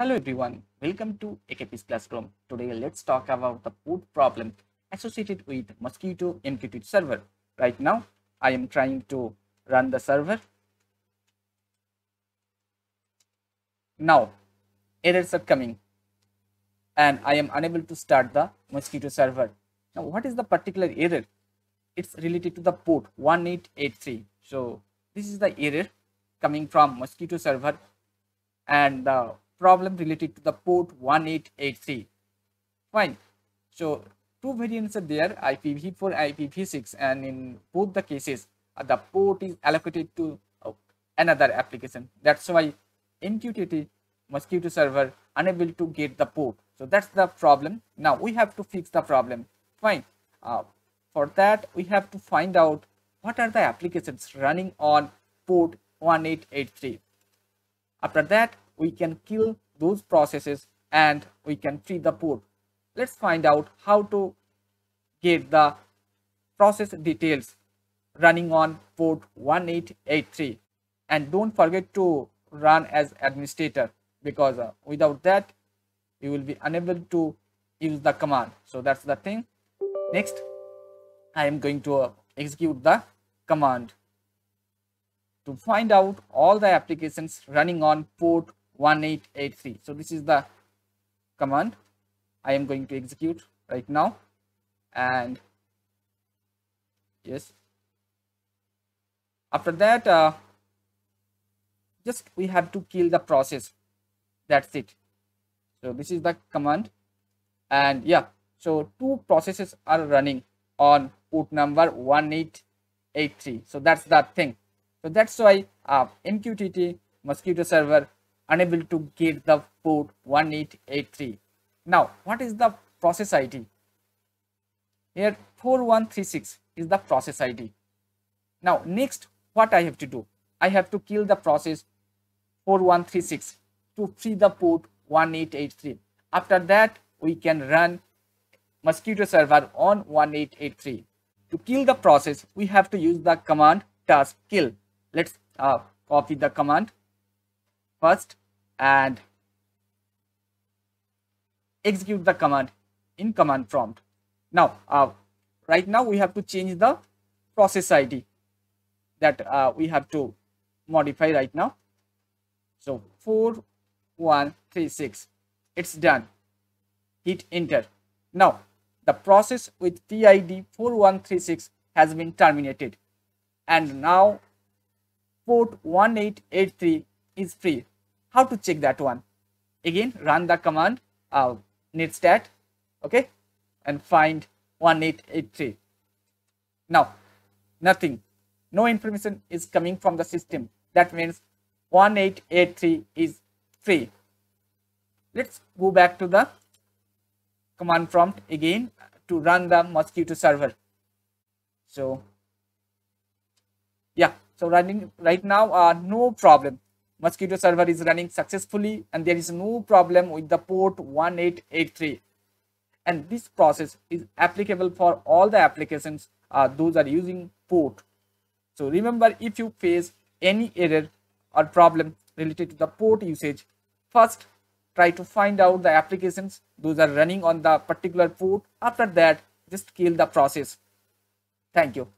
Hello everyone, welcome to AKP's Classroom. Today let's talk about the port problem associated with Mosquitto MQTT server. Right now I am trying to run the server. Now errors are coming and I am unable to start the Mosquitto server. Now what is the particular error? It's related to the port 1883. So this is the error coming from Mosquitto server and the problem related to the port 1883 fine. So two variants are there ipv4 ipv6 and in both the cases uh, the port is allocated to uh, another application. That's why mqtt mosquitto server unable to get the port. So that's the problem. Now we have to fix the problem. Fine. Uh, for that we have to find out what are the applications running on port 1883 after that we can kill those processes and we can free the port. Let's find out how to get the process details running on port 1883 and don't forget to run as administrator because uh, without that you will be unable to use the command. So that's the thing. Next i am going to uh, execute the command. To find out all the applications running on port 1883 so this is the command i am going to execute right now. And yes. After that uh, just we have to kill the process. That's it. So this is the command. And yeah so two processes are running on port number 1883 so that's that thing. So that's why uh, mqtt mosquitto server unable to get the port 1883. Now, what is the process ID? Here 4136 is the process ID. Now, next what I have to do? I have to kill the process 4136 to free the port 1883. After that, we can run mosquitto server on 1883. To kill the process, we have to use the command task kill. Let's uh, copy the command first and execute the command in command prompt. Now, uh, right now we have to change the process ID that uh, we have to modify right now. So 4136, it's done. Hit enter. Now, the process with PID 4136 has been terminated and now port 1883 is free how to check that one? Again run the command uh, netstat okay and find 1883 now nothing. No information is coming from the system. That means 1883 is free. Let's go back to the command prompt again to run the mosquitto server. So yeah so running right now uh, no problem Mosquitto server is running successfully and there is no problem with the port 1883 and this process is applicable for all the applications uh, those are using port. So remember if you face any error or problem related to the port usage first try to find out the applications those are running on the particular port. After that just kill the process. Thank you